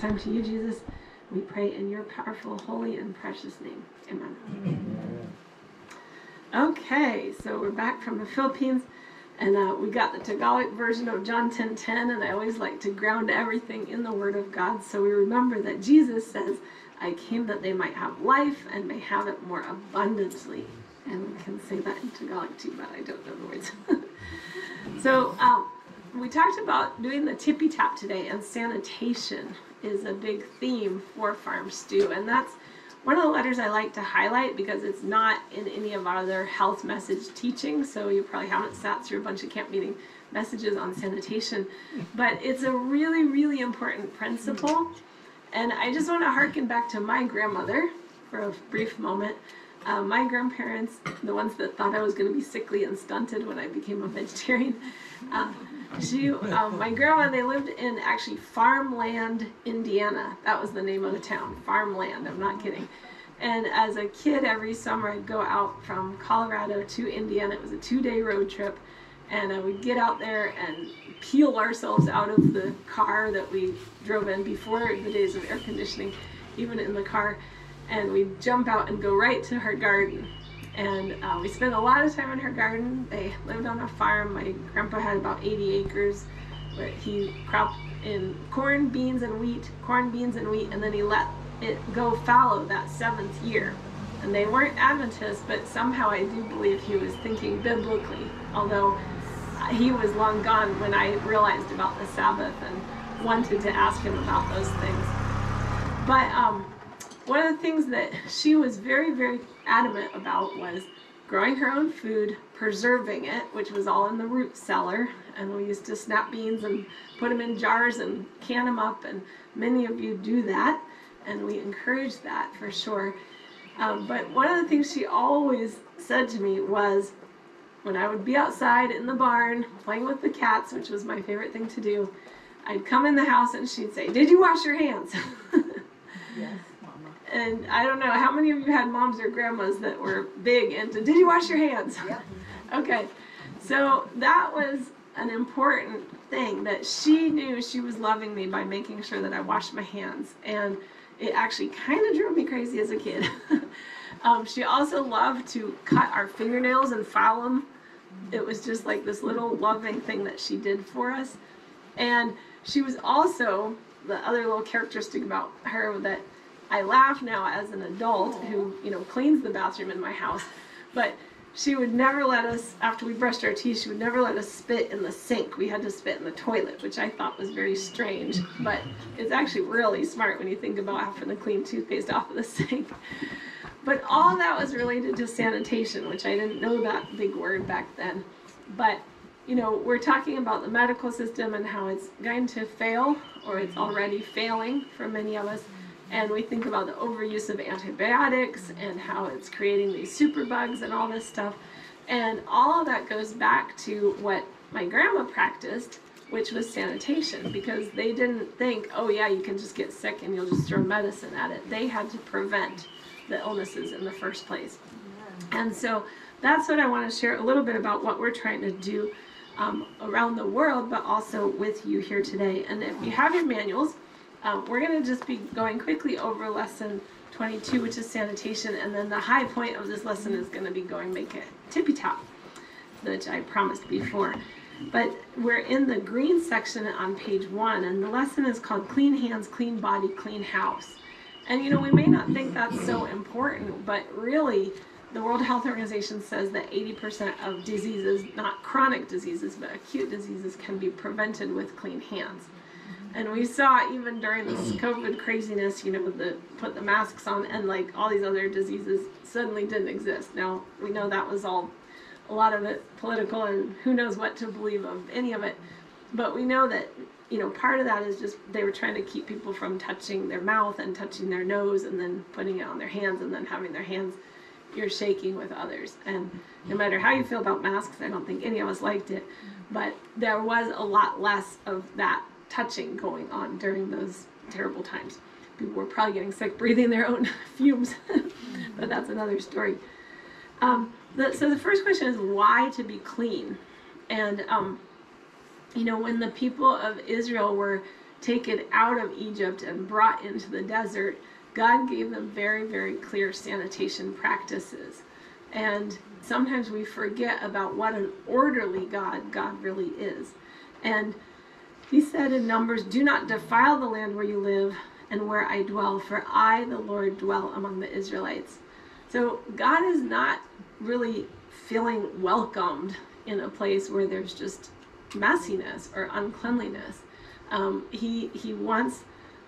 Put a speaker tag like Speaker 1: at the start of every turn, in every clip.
Speaker 1: Time to you, Jesus. We pray in your powerful, holy, and precious name. Amen. Okay, so we're back from the Philippines, and uh, we got the Tagalog version of John 10:10, 10, and I always like to ground everything in the Word of God, so we remember that Jesus says, "I came that they might have life and may have it more abundantly." And we can say that in Tagalog too, but I don't know the words. so um, we talked about doing the tippy tap today, and sanitation is a big theme for Farm Stew, and that's one of the letters I like to highlight because it's not in any of our other health message teaching, so you probably haven't sat through a bunch of camp meeting messages on sanitation, but it's a really, really important principle. And I just want to harken back to my grandmother for a brief moment. Uh, my grandparents, the ones that thought I was going to be sickly and stunted when I became a vegetarian, uh, she, um, my grandma, they lived in actually Farmland, Indiana. That was the name of the town, Farmland. I'm not kidding. And as a kid, every summer I'd go out from Colorado to Indiana. It was a two-day road trip, and I would get out there and peel ourselves out of the car that we drove in before the days of air conditioning, even in the car, and we'd jump out and go right to her garden and uh, we spent a lot of time in her garden. They lived on a farm. My grandpa had about 80 acres where he cropped in corn, beans, and wheat, corn, beans, and wheat, and then he let it go fallow that seventh year. And they weren't Adventists, but somehow I do believe he was thinking biblically, although he was long gone when I realized about the Sabbath and wanted to ask him about those things. But um, one of the things that she was very, very adamant about was growing her own food, preserving it, which was all in the root cellar. And we used to snap beans and put them in jars and can them up. And many of you do that. And we encourage that for sure. Um, but one of the things she always said to me was when I would be outside in the barn playing with the cats, which was my favorite thing to do, I'd come in the house and she'd say, Did you wash your hands? yes and I don't know how many of you had moms or grandmas that were big into did you wash your hands? Yeah. okay. So that was an important thing that she knew she was loving me by making sure that I washed my hands. And it actually kind of drove me crazy as a kid. um, she also loved to cut our fingernails and file them. It was just like this little loving thing that she did for us. And she was also the other little characteristic about her that I laugh now as an adult who, you know, cleans the bathroom in my house. But she would never let us, after we brushed our teeth, she would never let us spit in the sink. We had to spit in the toilet, which I thought was very strange. But it's actually really smart when you think about having to clean toothpaste off of the sink. But all that was related to sanitation, which I didn't know that big word back then. But, you know, we're talking about the medical system and how it's going to fail, or it's already failing for many of us and we think about the overuse of antibiotics and how it's creating these superbugs and all this stuff. And all of that goes back to what my grandma practiced, which was sanitation, because they didn't think, oh yeah, you can just get sick and you'll just throw medicine at it. They had to prevent the illnesses in the first place. And so that's what I want to share a little bit about what we're trying to do um, around the world, but also with you here today. And if you have your manuals, um, we're going to just be going quickly over lesson 22, which is sanitation, and then the high point of this lesson is going to be going make it tippy tap, which I promised before. But we're in the green section on page one, and the lesson is called Clean Hands, Clean Body, Clean House. And you know, we may not think that's so important, but really, the World Health Organization says that 80% of diseases, not chronic diseases, but acute diseases, can be prevented with clean hands. And we saw even during this COVID craziness, you know, the put the masks on and like all these other diseases suddenly didn't exist. Now we know that was all a lot of it political and who knows what to believe of any of it. But we know that, you know, part of that is just they were trying to keep people from touching their mouth and touching their nose and then putting it on their hands and then having their hands you're shaking with others. And no matter how you feel about masks, I don't think any of us liked it. But there was a lot less of that touching going on during those terrible times. People were probably getting sick breathing their own fumes, but that's another story. Um, the, so the first question is why to be clean? And, um, you know, when the people of Israel were taken out of Egypt and brought into the desert, God gave them very, very clear sanitation practices. And sometimes we forget about what an orderly God God really is. And he said in Numbers, Do not defile the land where you live and where I dwell, for I, the Lord, dwell among the Israelites. So God is not really feeling welcomed in a place where there's just messiness or uncleanliness. Um, he he wants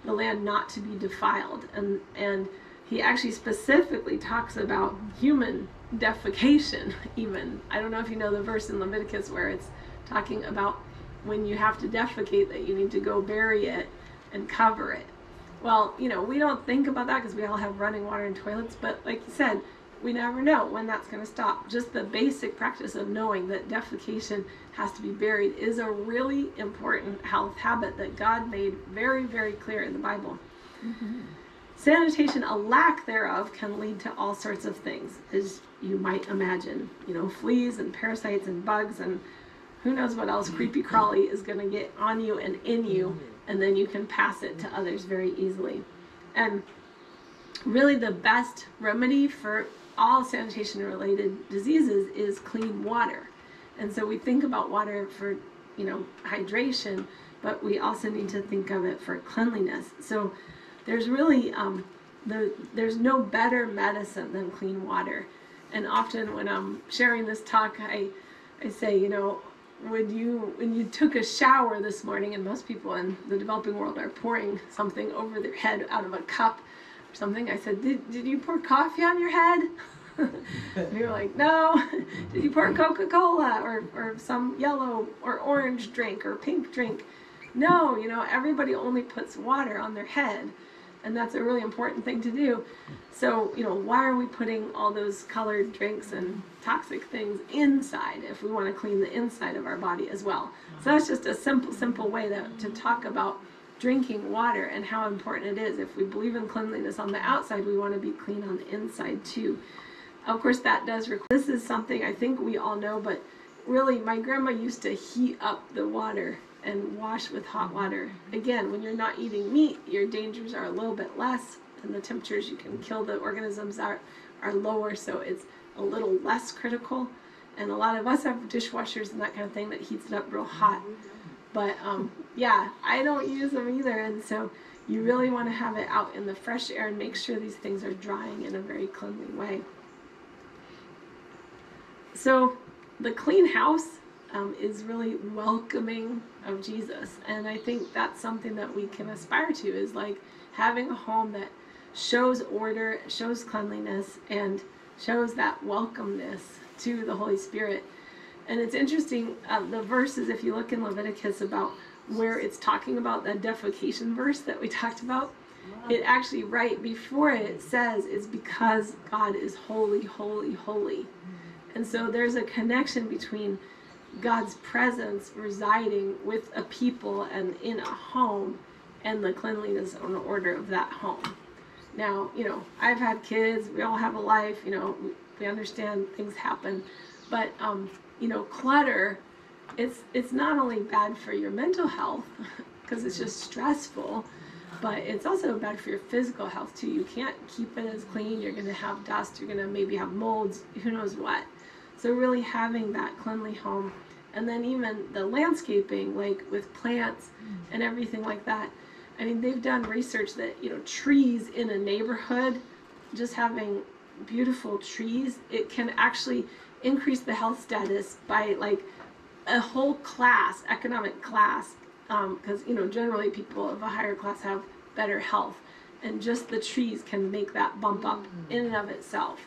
Speaker 1: the land not to be defiled, and and he actually specifically talks about human defecation. Even I don't know if you know the verse in Leviticus where it's talking about when you have to defecate that you need to go bury it and cover it. Well, you know, we don't think about that because we all have running water and toilets, but like you said, we never know when that's going to stop. Just the basic practice of knowing that defecation has to be buried is a really important health habit that God made very, very clear in the Bible. Mm-hmm. Sanitation, a lack thereof, can lead to all sorts of things, as you might imagine. You know, fleas and parasites and bugs and who knows what else creepy crawly is going to get on you and in you, and then you can pass it to others very easily. And really, the best remedy for all sanitation related diseases is clean water. And so we think about water for, you know, hydration, but we also need to think of it for cleanliness. So there's really um, the, there's no better medicine than clean water. And often when I'm sharing this talk, I, I say, you know, when you when you took a shower this morning, and most people in the developing world are pouring something over their head out of a cup or something, I said, "Did did you pour coffee on your head?" and you were like, "No." did you pour Coca Cola or or some yellow or orange drink or pink drink? No, you know everybody only puts water on their head and that's a really important thing to do. So, you know, why are we putting all those colored drinks and toxic things inside if we want to clean the inside of our body as well? So that's just a simple, simple way to, to talk about drinking water and how important it is. If we believe in cleanliness on the outside, we want to be clean on the inside too. Of course, that does require, this is something I think we all know, but really, my grandma used to heat up the water and wash with hot water. Again, when you're not eating meat, your dangers are a little bit less, and the temperatures you can kill the organisms are, are lower, so it's a little less critical. And a lot of us have dishwashers and that kind of thing that heats it up real hot. But um, yeah, I don't use them either, and so you really want to have it out in the fresh air and make sure these things are drying in a very cleanly way. So the clean house um, is really welcoming of Jesus. And I think that's something that we can aspire to is like having a home that shows order, shows cleanliness, and shows that welcomeness to the Holy Spirit. And it's interesting, uh, the verses, if you look in Leviticus about where it's talking about that defecation verse that we talked about, it actually, right before it says, is because God is holy, holy, holy. And so there's a connection between God's presence residing with a people and in a home and the cleanliness and order of that home. Now, you know, I've had kids, we all have a life, you know, we, understand things happen, but um, you know, clutter it's it's not only bad for your mental health because it's just stressful, but it's also bad for your physical health too. You can't keep it as clean. You're going to have dust, you're going to maybe have molds, who knows what. So really having that cleanly home and then even the landscaping like with plants and everything like that. I mean, they've done research that, you know, trees in a neighborhood, just having beautiful trees, it can actually increase the health status by like a whole class, economic class, because, um, you know, generally people of a higher class have better health. And just the trees can make that bump up in and of itself.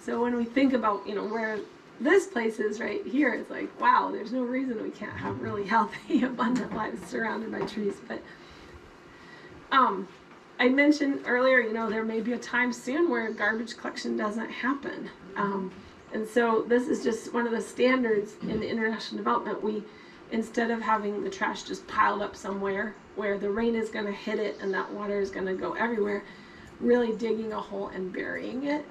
Speaker 1: So when we think about, you know, where this place is right here. It's like, wow, there's no reason we can't have really healthy, abundant lives surrounded by trees. But um, I mentioned earlier, you know, there may be a time soon where garbage collection doesn't happen. Um, and so this is just one of the standards in international development. We, instead of having the trash just piled up somewhere where the rain is going to hit it and that water is going to go everywhere, really digging a hole and burying it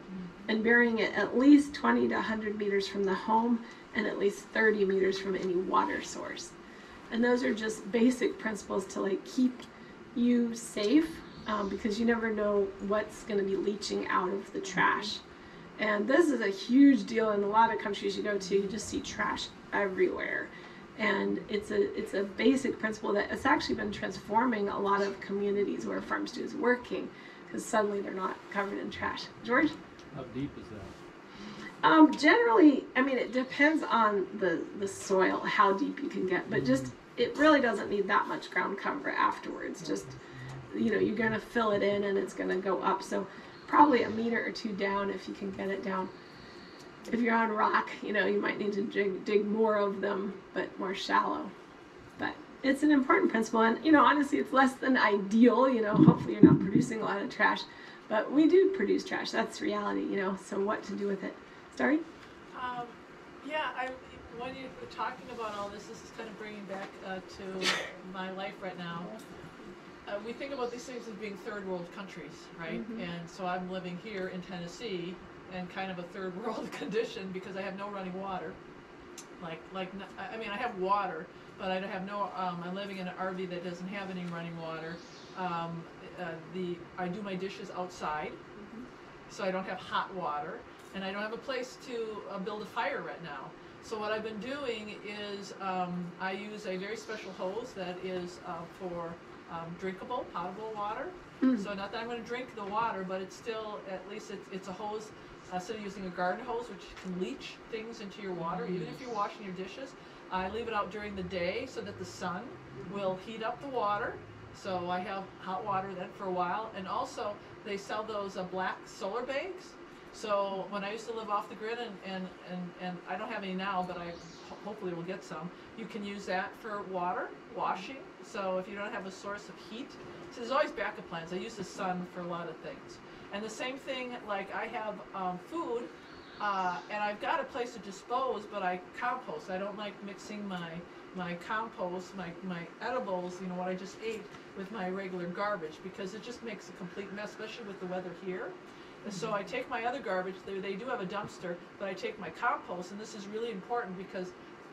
Speaker 1: and burying it at least 20 to 100 meters from the home and at least 30 meters from any water source. and those are just basic principles to like keep you safe um, because you never know what's going to be leaching out of the trash. And this is a huge deal in a lot of countries you go to. You just see trash everywhere, and it's a it's a basic principle that it's actually been transforming a lot of communities where farm stew is working because suddenly they're not covered in trash. George.
Speaker 2: How deep is that?
Speaker 1: Um, generally, I mean, it depends on the the soil, how deep you can get, but just it really doesn't need that much ground cover afterwards. Just you know, you're gonna fill it in and it's gonna go up. So probably a meter or two down if you can get it down. If you're on rock, you know, you might need to dig, dig more of them, but more shallow. It's an important principle, and you know, honestly, it's less than ideal. You know, hopefully you're not producing a lot of trash, but we do produce trash. That's reality, you know. So what to do with it? Starry?
Speaker 3: Um, yeah, I, when you were talking about all this, this is kind of bringing back uh, to my life right now. Uh, we think about these things as being third world countries, right?
Speaker 1: Mhm.
Speaker 3: And so I'm living here in Tennessee in kind of a third world condition because I have no running water. Like, like, I mean, I have water, but I have no, um, I'm living in an RV that doesn't have any running water. Um, uh, the I do my dishes outside, so I don't have hot water, and I don't have a place to uh, build a fire right now. So what I've been doing is um, I use a very special hose that is uh, for um, drinkable, potable water.
Speaker 1: Mm.
Speaker 3: So not that I'm going to drink the water, but it's still at least it's, it's a hose. uh, Instead of using a garden hose, which can leach things into your water, even if you're washing your dishes, I leave it out during the day so that the sun will heat up the water. So I have hot water then for a while, and also they sell those uh, black solar bags. So when I used to live off the grid, and, and, and, and I don't have any now, but I hopefully will get some, you can use that for water, washing. So if you don't have a source of heat, so there's always backup plans. I use the sun for a lot of things. And the same thing, like I have um, food, uh, and I've got a place to dispose, but I compost. I don't like mixing my my compost, my, my edibles, you know, what I just ate, with my regular garbage because it just makes a complete mess, especially with the weather here. And so I take my other garbage, they, they do have a dumpster, but I take my compost, and this is really important because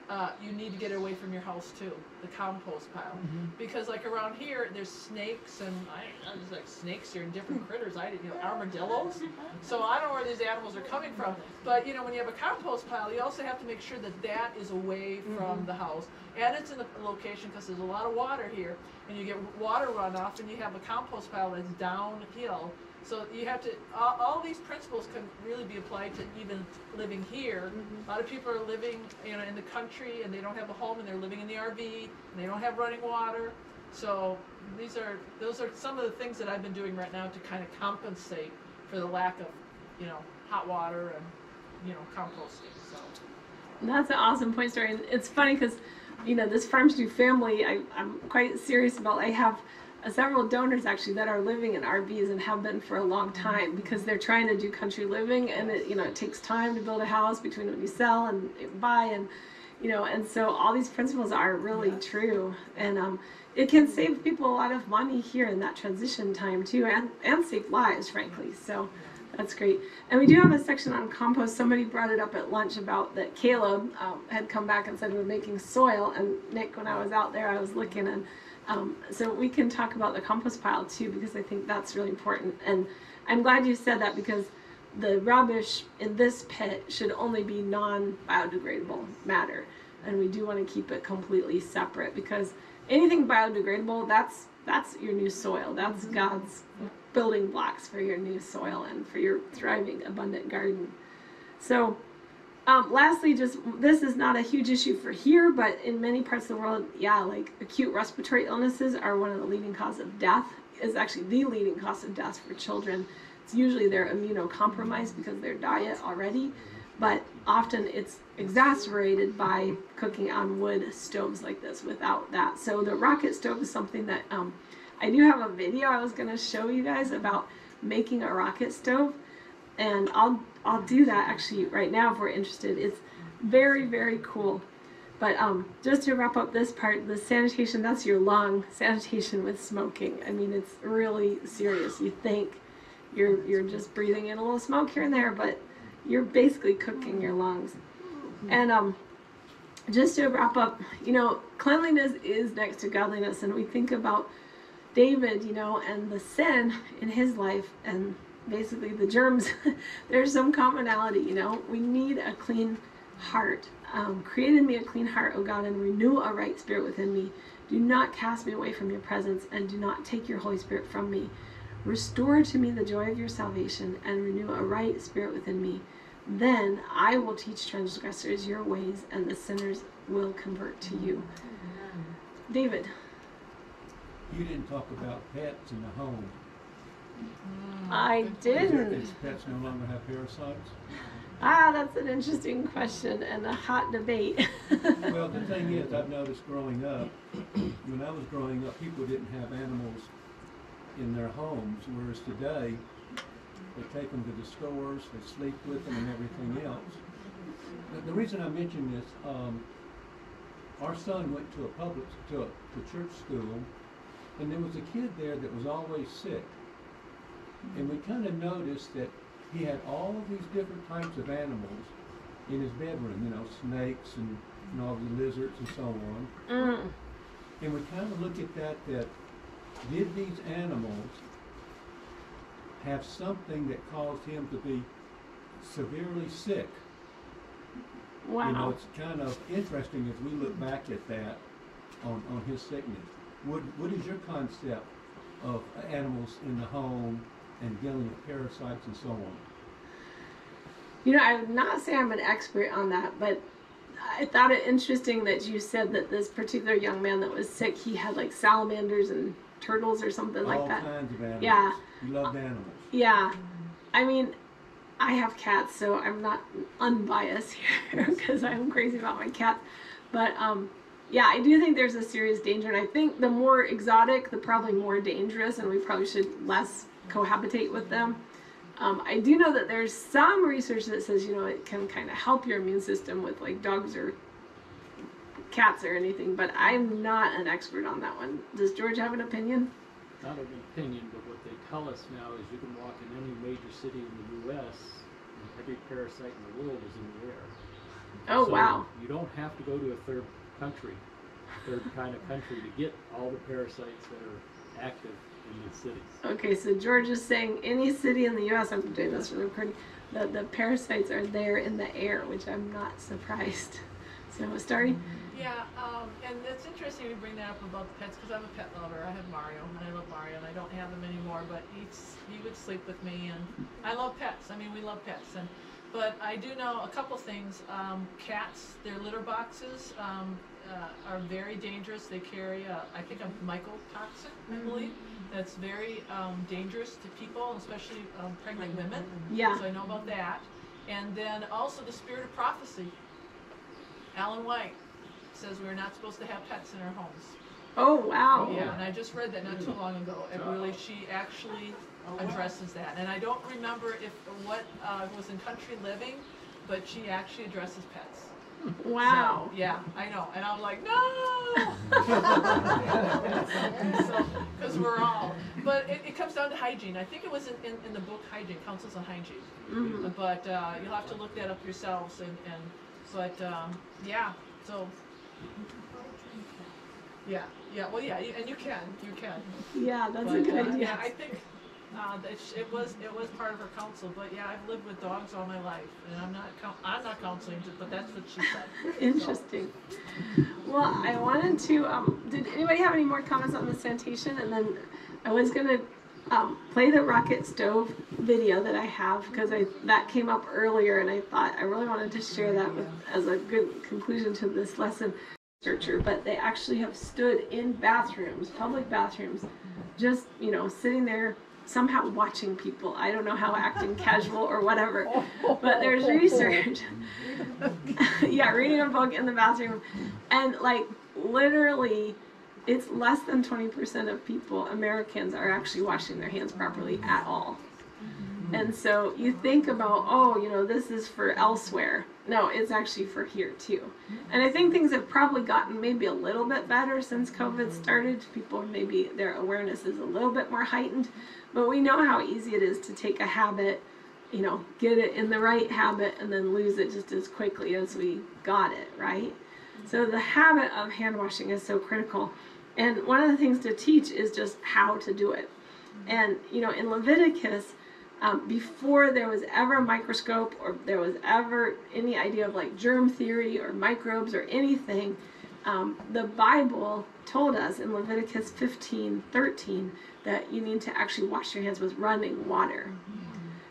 Speaker 3: uh, you need to get it away from your house too, the compost pile. Because like around here, there's snakes and I, I there's like snakes here and different critters. I didn't, you know, armadillos. So I don't know where these animals are coming from. But you know, when you have a compost pile, you also have to make sure that that is away from the house and it's in a location because there's a lot of water here, and you get water runoff, and you have a compost pile that's downhill. So you have to. All, all these principles can really be applied to even living here. Mm-hmm. A lot of people are living, you know, in the country, and they don't have a home, and they're living in the RV, and they don't have running water. So these are those are some of the things that I've been doing right now to kind of compensate for the lack of, you know, hot water and, you know, composting. So.
Speaker 1: That's an awesome point, Starry. And it's funny because, you know, this Farm Stew family, I, I'm quite serious about. I have several donors actually that are living in RVs and have been for a long time because they're trying to do country living, and it, you know, it takes time to build a house between when you sell and buy, and you know, and so all these principles are really
Speaker 3: Yeah.
Speaker 1: true, and um, it can save people a lot of money here in that transition time too, and and save lives, frankly. So. That's great. And we do have a section on compost. Somebody brought it up at lunch about that Caleb um, had come back and said we're making soil. And Nick, when I was out there, I was looking, and um, so we can talk about the compost pile too because I think that's really important. And I'm glad you said that because the rubbish in this pit should only be non-biodegradable matter, and we do want to keep it completely separate because anything biodegradable, that's that's your new soil. That's God's building blocks for your new soil and for your thriving, abundant garden. So, um, lastly, just this is not a huge issue for here, but in many parts of the world, yeah, like acute respiratory illnesses are one of the leading cause of death. Is actually the leading cause of death for children. It's usually they're immunocompromised because of their diet already, but often it's exacerbated by cooking on wood stoves like this without that. So the rocket stove is something that um, I do have a video I was going to show you guys about making a rocket stove, and I'll I'll do that actually right now if we're interested. It's very very cool. But um, just to wrap up this part, the sanitation, that's your lung sanitation with smoking. I mean, it's really serious. You think you're, you're just breathing in a little smoke here and there, but you're basically cooking your lungs. And um, just to wrap up, you know, cleanliness is next to godliness, and we think about David, you know, and the sin in his life, and basically the germs. There's some commonality, you know. We need a clean heart. Um, create in me a clean heart, O God, and renew a right spirit within me. Do not cast me away from your presence, and do not take your Holy Spirit from me. Restore to me the joy of your salvation, and renew a right spirit within me. Then I will teach transgressors your ways, and the sinners will convert to you. David.
Speaker 4: You didn't talk about pets in the home.
Speaker 1: I didn't.
Speaker 4: Does pets no longer have parasites?
Speaker 1: Ah, that's an interesting question and a hot debate.
Speaker 4: Well, the thing is, I've noticed growing up, when I was growing up, people didn't have animals in their homes, whereas today, they take them to the stores, they sleep with them and everything else. The, the reason I mention this, um, our son went to a public, to a, to church school, and there was a kid there that was always sick. And we kind of noticed that he had all of these different types of animals in his bedroom, you know, snakes and, and all the lizards and so on.
Speaker 1: mm,
Speaker 4: And we kind of look at that, that did these animals have something that caused him to be severely sick? Wow. You know, it's kind of interesting as we look back at that on, on his sickness. What, what is your concept of animals in the home and dealing with parasites and so on?
Speaker 1: You know, I would not say I'm an expert on that, but I thought it interesting that you said that this particular young man that was sick, he had like salamanders and turtles or something like that.
Speaker 4: All kinds of animals.
Speaker 1: Yeah.
Speaker 4: You loved animals.
Speaker 1: Yeah. I mean, I have cats, so I'm not unbiased here because I'm crazy about my cats. But um, yeah, I do think there's a serious danger, and I think the more exotic, the probably more dangerous, and we probably should less cohabitate with them. Um, I do know that there's some research that says you know it can kind of help your immune system with like dogs or cats or anything, but I'm not an expert on that one. Does George have an opinion?
Speaker 2: Not an opinion, but what they tell us now is you can walk in any major city in the U.S. and every parasite in the world is in the air.
Speaker 1: Oh
Speaker 2: So
Speaker 1: wow.
Speaker 2: You don't have to go to a third country, third kind of country to get all the parasites that are active in the cities.
Speaker 1: Okay, so George is saying any city in the U.S. I'm doing this for the recording. The the parasites are there in the air, which I'm not surprised. So, Starry.
Speaker 3: Yeah, um, and it's interesting you bring that up about the pets because I'm a pet lover. I have Mario, and I love Mario, and I don't have him anymore. But he's, he would sleep with me, and I love pets. I mean, we love pets, and but I do know a couple things. Um, cats, their litter boxes um, uh, are very dangerous. They carry, a, I think, a mycotoxin, I believe, that's very um, dangerous to people, especially um, pregnant women.
Speaker 1: Yeah.
Speaker 3: So I know about that. And then also the spirit of prophecy. Ellen White says we're not supposed to have pets in our homes.
Speaker 1: Oh wow.
Speaker 3: Yeah, and I just read that not too long ago. And really, she actually addresses that. And I don't remember if what uh, was in Country Living, but she actually addresses pets.
Speaker 1: Wow.
Speaker 3: So, yeah, I know. And I'm like, no! Because we're all. But it, it comes down to hygiene. I think it was in, in, in the book Hygiene, Counsels on Hygiene.
Speaker 1: Mhm.
Speaker 3: But uh, you'll have to look that up yourselves. And, and but um, yeah, so. Yeah, yeah, well, yeah, you- and you can, you can.
Speaker 1: Yeah, that's a good
Speaker 3: uh,
Speaker 1: idea.
Speaker 3: Yeah, I think uh, that sh- it was it was part of her counsel. But yeah, I've lived with dogs all my life, and I'm not coun- I'm not counseling, but that's what she said.
Speaker 1: Interesting. Well, I wanted to. Um, did anybody have any more comments on the sanitation? And then I was gonna um, play the rocket stove video that I have because I that came up earlier, and I thought I really wanted to share that with, as a good conclusion to this lesson. Researcher, but they actually have stood in bathrooms, public bathrooms, just you know sitting there somehow watching people. I don't know how acting casual or whatever, but there's research. yeah, reading a book in the bathroom, and like literally, it's less than twenty percent of people, Americans, are actually washing their hands properly at all. And so you think about, oh, you know, this is for elsewhere. No, it's actually for here too. Hmm. And I think things have probably gotten maybe a little bit better since COVID hmm. started. People maybe their awareness is a little bit more heightened, but we know how easy it is to take a habit, you know, get it in the right habit and then lose it just as quickly as we got it, right? So hmm. the habit of hand washing is so critical. And one of the things to teach is just how to do it. And, you know, in Leviticus, um, before there was ever a microscope or there was ever any idea of like germ theory or microbes or anything, um, the Bible told us in Leviticus 15 13 that you need to actually wash your hands with running water.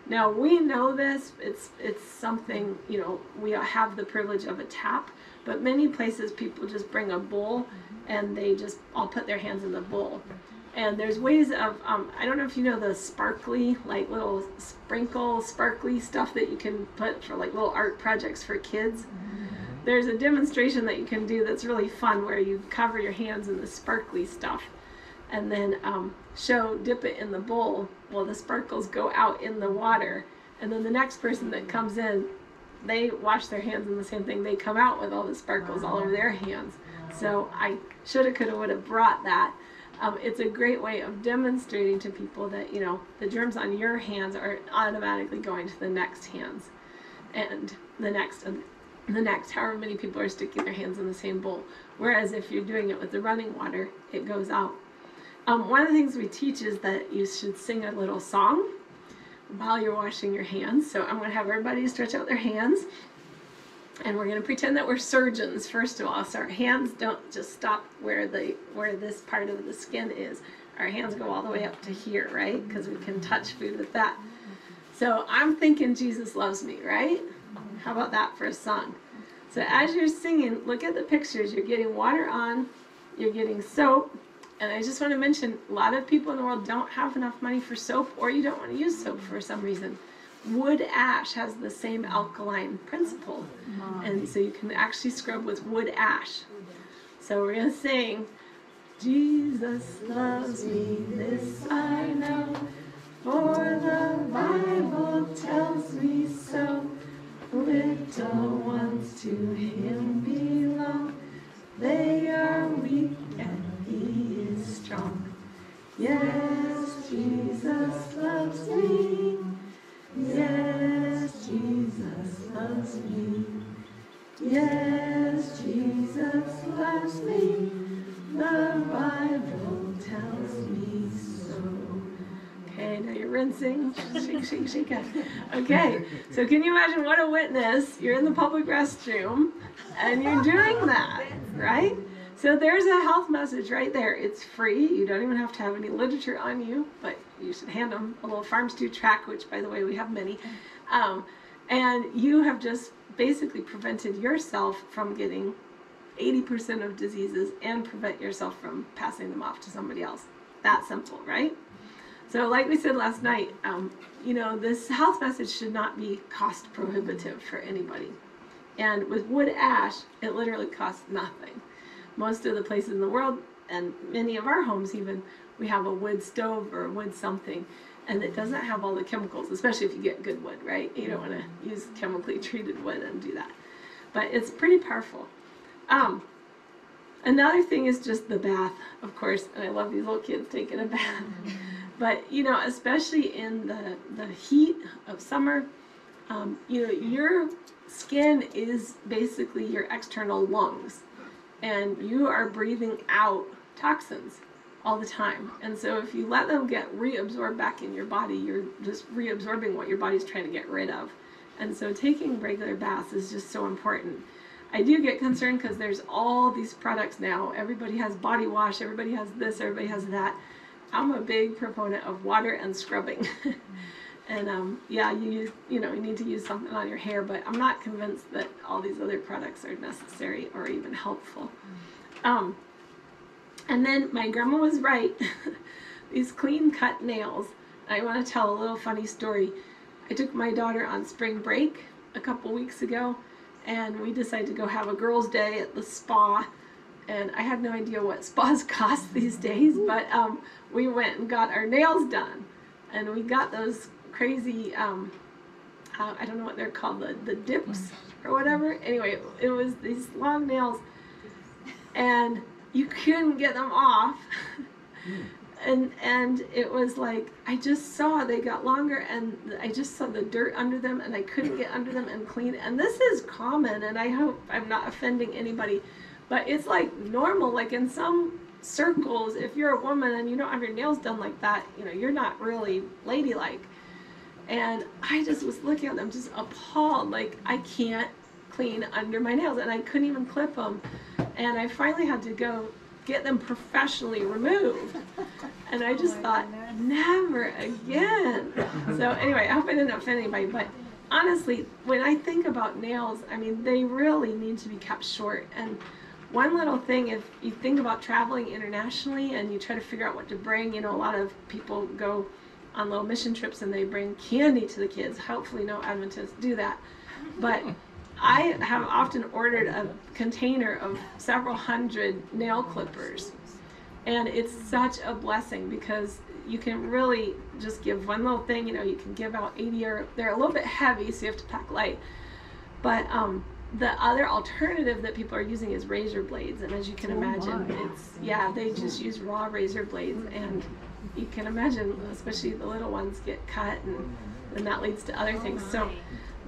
Speaker 1: Now we know this, it's, it's something, you know, we have the privilege of a tap, but many places people just bring a bowl and they just all put their hands in the bowl. And there's ways of, um, I don't know if you know the sparkly, like little sprinkle, sparkly stuff that you can put for like little art projects for kids. There's a demonstration that you can do that's really fun where you cover your hands in the sparkly stuff and then um, show, dip it in the bowl while the sparkles go out in the water. And then the next person that comes in, they wash their hands in the same thing. They come out with all the sparkles all over their hands. So I shoulda, coulda, woulda brought that um, it's a great way of demonstrating to people that you know the germs on your hands are automatically going to the next hands and the next and the next. However many people are sticking their hands in the same bowl. Whereas if you're doing it with the running water it goes out. Um, one of the things we teach is that you should sing a little song while you're washing your hands. So i'm going to have everybody stretch out their hands and we're going to pretend that we're surgeons first of all. So our hands don't just stop where the where this part of the skin is. Our hands go all the way up to here right? Because we can touch food with that. So i'm thinking jesus loves me right? How about that for a song? So as you're singing look at the pictures. You're getting water on you're getting soap. And i just want to mention a lot of people in the world don't have enough money for soap or you don't want to use soap for some reason wood ash has the same alkaline principle. And so you can actually scrub with wood ash. So we're going to sing, Jesus loves me, this I know, for the Bible tells me so. Little ones to him belong, they are weak and he is strong. Yes, Jesus loves me. Yes, Jesus loves me. Yes, Jesus loves me. The Bible tells me so. Okay, now you're rinsing. Shake, shake, shake it. Okay, so can you imagine what a witness? You're in the public restroom and you're doing that, right? So there's a health message right there. It's free. You don't even have to have any literature on you, but you should hand them a little Farm Stew track, which, by the way, we have many. Um, and you have just basically prevented yourself from getting 80% of diseases and prevent yourself from passing them off to somebody else. That simple, right? So, like we said last night, um, you know, this health message should not be cost prohibitive for anybody. And with wood ash, it literally costs nothing most of the places in the world and many of our homes even we have a wood stove or a wood something and it doesn't have all the chemicals especially if you get good wood right? You don't want to use chemically treated wood and do that. But it's pretty powerful. Um, another thing is just the bath of course and i love these little kids taking a bath. But you know especially in the the heat of summer um, you know your skin is basically your external lungs and you are breathing out toxins all the time. And so if you let them get reabsorbed back in your body, you're just reabsorbing what your body's trying to get rid of. And so taking regular baths is just so important. I do get concerned because there's all these products now. Everybody has body wash, everybody has this, everybody has that. I'm a big proponent of water and scrubbing. and um, yeah, you use, you know, you need to use something on your hair, but I'm not convinced that all these other products are necessary or even helpful. Um, and then my grandma was right. these clean cut nails. I want to tell a little funny story. I took my daughter on spring break a couple weeks ago, and we decided to go have a girls' day at the spa. And I had no idea what spas cost these days, but um, we went and got our nails done. And we got those crazy um, uh, I don't know what they're called the the dips or whatever. Anyway, it was these long nails, and you couldn't get them off. Hmm. and and it was like I just saw they got longer and I just saw the dirt under them and I couldn't get under them and clean. And this is common and I hope I'm not offending anybody but it's like normal. Like in some circles if you're a woman and you don't have your nails done like that you know you're not really ladylike. And I just was looking at them just appalled. Like I can't clean under my nails and I couldn't even clip them and I finally had to go get them professionally removed. And I just oh
Speaker 5: my
Speaker 1: thought
Speaker 5: goodness.
Speaker 1: never again. So anyway I hope I didn't offend anybody but honestly when I think about nails I mean they really need to be kept short. And one little thing if you think about traveling internationally and you try to figure out what to bring you know a lot of people go on little mission trips and they bring candy to the kids. Hopefully no adventists do that. But i have often ordered a container of several hundred nail clippers. And it's such a blessing because you can really just give one little thing you know you can give out 80 or they're a little bit heavy so you have to pack light. But um, the other alternative that people are using is razor blades and as you can
Speaker 5: Oh
Speaker 1: imagine
Speaker 5: my.
Speaker 1: it's yeah they just use raw razor blades and you can imagine especially the little ones get cut and then that leads to other things. So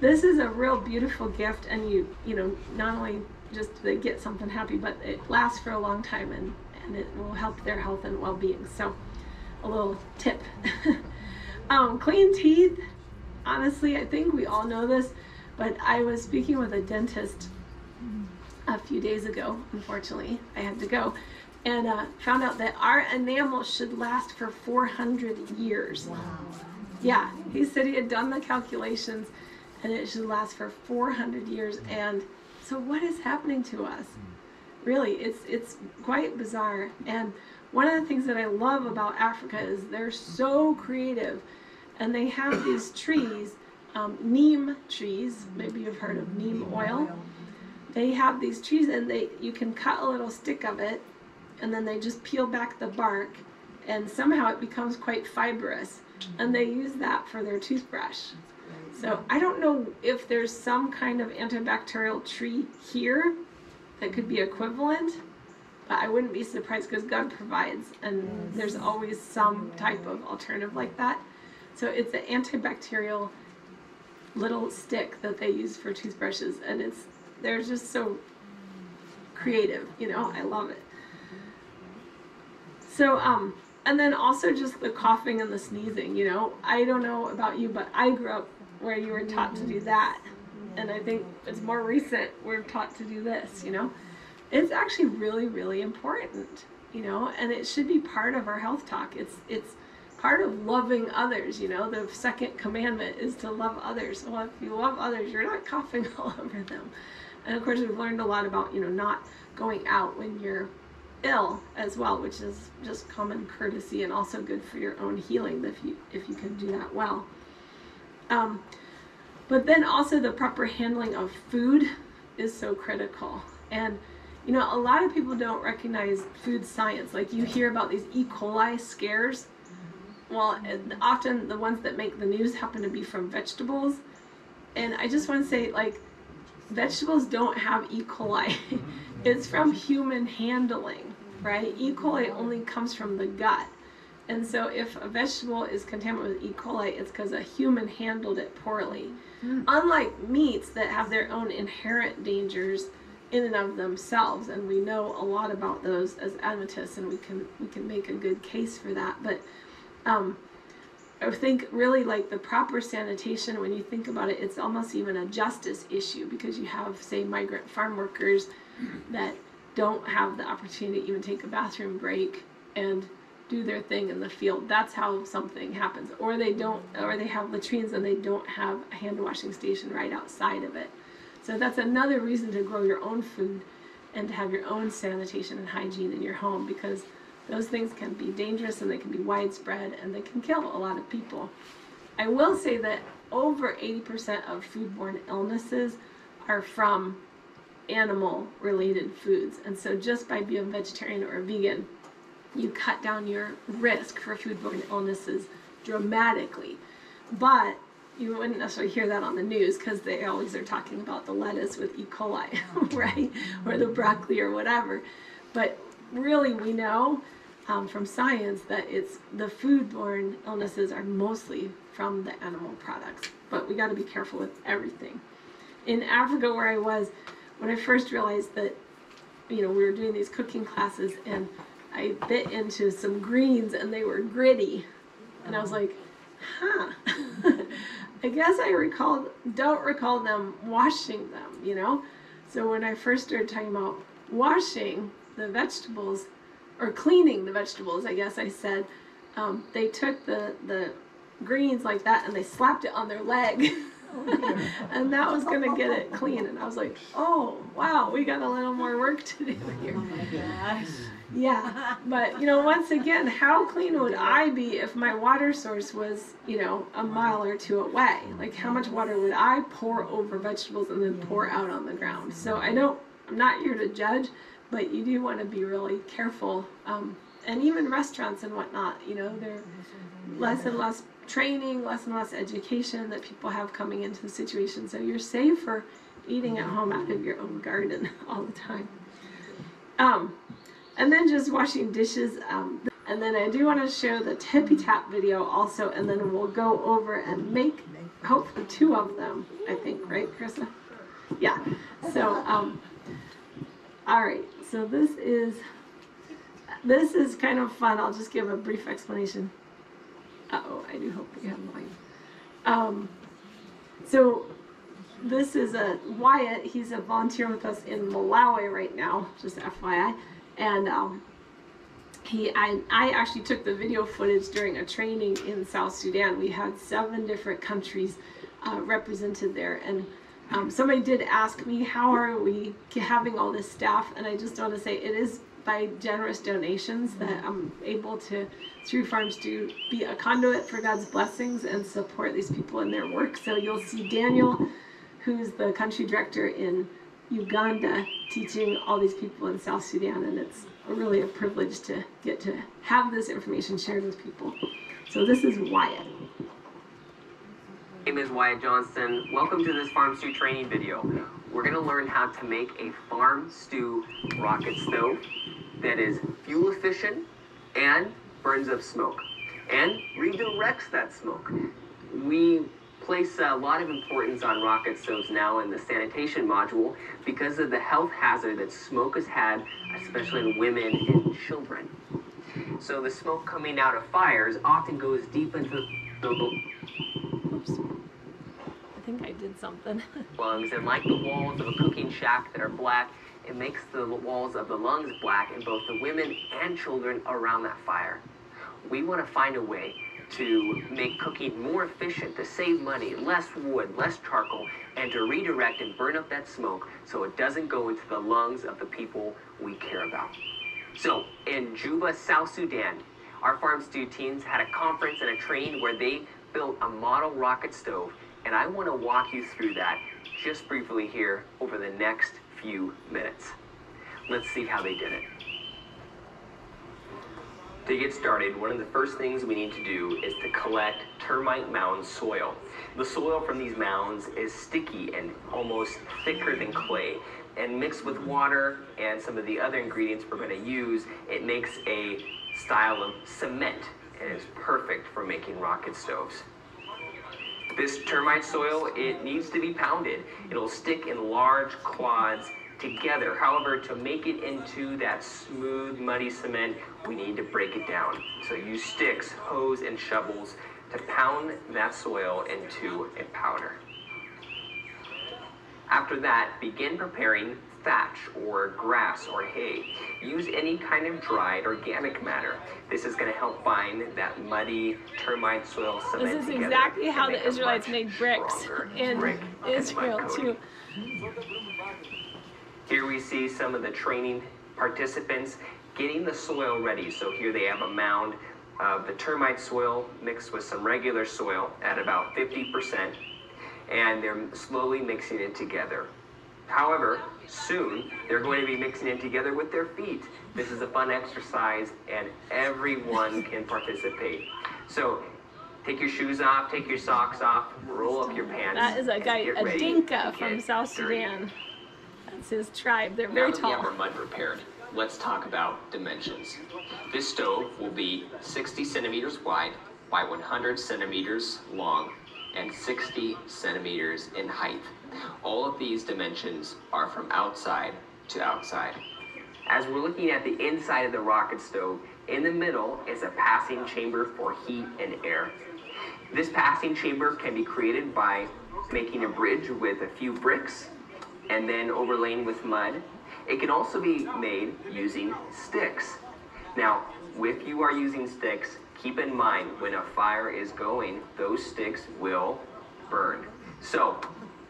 Speaker 1: this is a real beautiful gift and you you know not only just they get something happy but it lasts for a long time and and it will help their health and well-being. So a little tip. Um, clean teeth. Honestly i think we all know this but i was speaking with a dentist a few days ago unfortunately. I had to go and uh, found out that our enamel should last for 400 years. Wow. yeah, he said he had done the calculations and it should last for 400 years. Mm-hmm. And so, what is happening to us? Mm-hmm. Really, it's it's quite bizarre. And one of the things that I love about Africa is they're mm-hmm. so creative, and they have these trees, um, neem trees. Maybe you've heard of neem oil. They have these trees, and they you can cut a little stick of it, and then they just peel back the bark, and somehow it becomes quite fibrous and they use that for their toothbrush. So I don't know if there's some kind of antibacterial tree here that could be equivalent, but I wouldn't be surprised because God provides, and there's always some type of alternative like that. So it's an antibacterial little stick that they use for toothbrushes, and it's they're just so creative. You know, I love it. So um, and then also just the coughing and the sneezing. You know, I don't know about you, but I grew up where you were taught to do that, and I think it's more recent we're taught to do this. You know, it's actually really really important. You know, and it should be part of our health talk. It's it's part of loving others. You know, the second commandment is to love others. Well, if you love others, you're not coughing all over them. And of course, we've learned a lot about you know not going out when you're ill as well, which is just common courtesy and also good for your own healing if you if you can do that well. Um, but then also the proper handling of food is so critical. And you know, a lot of people don't recognize food science. Like you hear about these E. coli scares. Well, often the ones that make the news happen to be from vegetables. And I just want to say, like, vegetables don't have E. coli. it's from human handling, right? E. coli only comes from the gut. And so if a vegetable is contaminated with E. coli, it's because a human handled it poorly. Unlike meats that have their own inherent dangers in and of themselves, and we know a lot about those as Adventists, and we can we can make a good case for that. But um, I think really like the proper sanitation, when you think about it, it's almost even a justice issue because you have, say, migrant farm workers that don't have the opportunity to even take a bathroom break and do their thing in the field. That's how something happens. Or they don't, or they have latrines and they don't have a hand washing station right outside of it. So that's another reason to grow your own food and to have your own sanitation and hygiene in your home because those things can be dangerous and they can be widespread and they can kill a lot of people. I will say that over 80% of foodborne illnesses are from animal related foods. And so just by being vegetarian or vegan, you cut down your risk for foodborne illnesses dramatically. But you wouldn't necessarily hear that on the news because they always are talking about the lettuce with E. coli, right? Or the broccoli or whatever. But really, we know um, from science that it's the foodborne illnesses are mostly from the animal products. But we got to be careful with everything. In Africa, where I was, when I first realized that, you know, we were doing these cooking classes and I bit into some greens and they were gritty. And I was like, huh. I guess I recall, don't recall them washing them, you know? So when I first started talking about washing the vegetables, or cleaning the vegetables, I guess I said, um, they took the, the greens like that and they slapped it on their leg. and that was gonna get it clean. And I was like, oh wow, we got a little more work to do here.
Speaker 5: Oh my gosh.
Speaker 1: Yeah, but you know, once again, how clean would I be if my water source was, you know, a mile or two away? Like, how much water would I pour over vegetables and then pour out on the ground? So I don't, I'm not here to judge, but you do want to be really careful. Um, and even restaurants and whatnot, you know, they're less and less training, less and less education that people have coming into the situation. So you're safer eating at home out of your own garden all the time. Um, and then just washing dishes. Um, and then I do want to show the tippy tap video also, and then we'll go over and make hopefully two of them. I think, right, Krista? Yeah. So, um, all right. So this is this is kind of fun. I'll just give a brief explanation. Uh oh, I do hope you have mine. Um, so this is a Wyatt. He's a volunteer with us in Malawi right now, just FYI. And um, he, I, I actually took the video footage during a training in South Sudan. We had seven different countries uh, represented there, and um, somebody did ask me how are we having all this staff, and I just want to say it is by generous donations that I'm able to, through Farms, to be a conduit for God's blessings and support these people in their work. So you'll see Daniel, who's the country director in Uganda, teaching all these people in South Sudan, and it's really a privilege to get to have this information shared with people. So this is Wyatt.
Speaker 6: My name is Wyatt Johnston. Welcome to this farm stew training video. We're going to learn how to make a farm stew rocket stove that is fuel efficient and burns up smoke and redirects that smoke. We place a lot of importance on rocket stoves now in the sanitation module because of the health hazard that smoke has had, especially in women and children. So the smoke coming out of fires often goes deep into the
Speaker 1: Oops. I think I did something.
Speaker 6: lungs, and like the walls of a cooking shack that are black, it makes the walls of the lungs black in both the women and children around that fire. We want to find a way to make cooking more efficient, to save money, less wood, less charcoal, and to redirect and burn up that smoke so it doesn't go into the lungs of the people we care about. So, in Juba, South Sudan, our Farm Stew teams had a conference and a training where they built a model rocket stove, and I want to walk you through that just briefly here over the next few minutes. Let's see how they did it. To get started, one of the first things we need to do is to collect termite mound soil. The soil from these mounds is sticky and almost thicker than clay. And mixed with water and some of the other ingredients we're going to use, it makes a style of cement and is perfect for making rocket stoves. This termite soil, it needs to be pounded. It'll stick in large clods together. However, to make it into that smooth, muddy cement, we need to break it down. So use sticks, hose, and shovels to pound that soil into a powder. After that, begin preparing thatch or grass or hay. Use any kind of dried organic matter. This is going to help bind that muddy termite soil cement
Speaker 1: This is exactly how the Israelites made bricks in
Speaker 6: brick
Speaker 1: Israel too.
Speaker 6: Here we see some of the training participants getting the soil ready. So here they have a mound of the termite soil mixed with some regular soil at about 50%, and they're slowly mixing it together. However, soon they're going to be mixing it together with their feet. This is a fun exercise, and everyone can participate. So take your shoes off, take your socks off, roll up your pants.
Speaker 1: That is a guy, a Dinka from South. Sudan. His tribe. They're
Speaker 6: Now
Speaker 1: very
Speaker 6: that we have
Speaker 1: tall.
Speaker 6: our mud prepared, let's talk about dimensions. This stove will be 60 centimeters wide by 100 centimeters long and 60 centimeters in height. All of these dimensions are from outside to outside. As we're looking at the inside of the rocket stove, in the middle is a passing chamber for heat and air. This passing chamber can be created by making a bridge with a few bricks and then overlaying with mud. It can also be made using sticks. Now, if you are using sticks, keep in mind when a fire is going, those sticks will burn. So,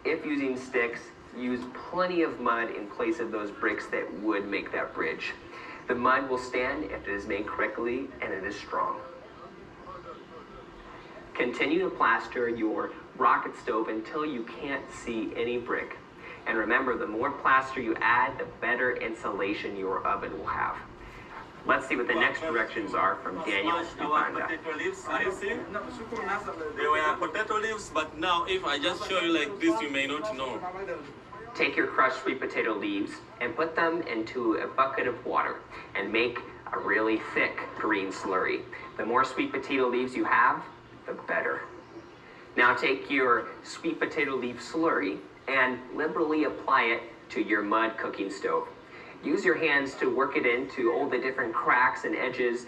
Speaker 6: if using sticks, use plenty of mud in place of those bricks that would make that bridge. The mud will stand if it is made correctly and it is strong. Continue to plaster your rocket stove until you can't see any brick. And remember, the more plaster you add, the better insulation your oven will have. Let's see what the next directions are from Daniel
Speaker 5: Our potato leaves, are you seeing? They were potato leaves, but now if I just show you like this, you may not know.
Speaker 6: Take your crushed sweet potato leaves and put them into a bucket of water and make a really thick green slurry. The more sweet potato leaves you have, the better. Now take your sweet potato leaf slurry and liberally apply it to your mud cooking stove. Use your hands to work it into all the different cracks and edges.